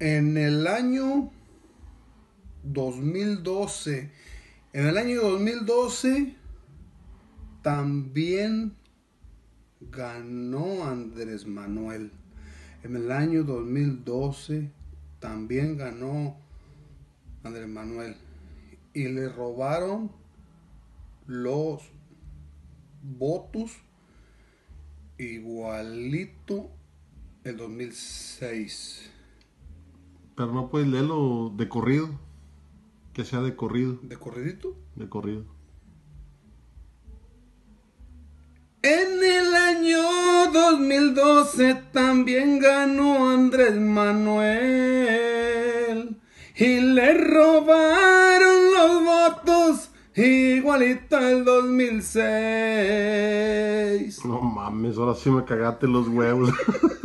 En el año 2012, en el año 2012 también ganó Andrés Manuel. En el año 2012 también ganó Andrés Manuel. Y le robaron los votos igualito el 2006. Pero no puedes leerlo de corrido. Que sea de corrido. ¿De corridito? De corrido. En el año 2012 también ganó Andrés Manuel y le robaron los votos igualito al 2006. No mames, ahora sí me cagaste los huevos.